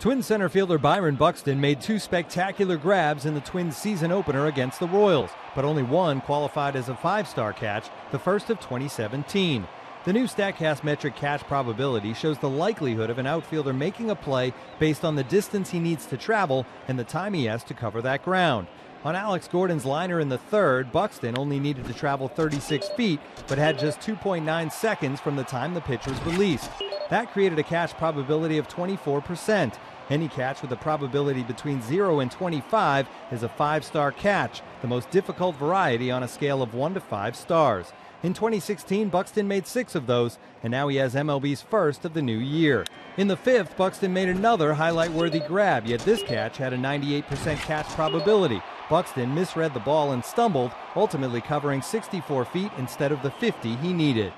Twin center fielder Byron Buxton made two spectacular grabs in the Twins season opener against the Royals, but only one qualified as a five star catch, the first of 2017. The new StatCast metric catch probability shows the likelihood of an outfielder making a play based on the distance he needs to travel and the time he has to cover that ground. On Alex Gordon's liner in the third, Buxton only needed to travel 36 feet, but had just 2.9 seconds from the time the pitch was released. That created a catch probability of 24%. Any catch with a probability between 0 and 25 is a five star catch, the most difficult variety on a scale of 1 to 5 stars. In 2016, Buxton made six of those, and now he has MLB's first of the new year. In the fifth, Buxton made another highlight worthy grab, yet this catch had a 98% catch probability. Buxton misread the ball and stumbled, ultimately covering 64 feet instead of the 50 he needed.